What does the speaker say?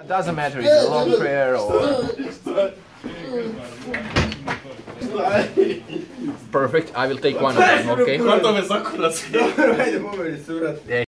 It doesn't matter if it's a long prayer or perfect. I will take one of them. Okay.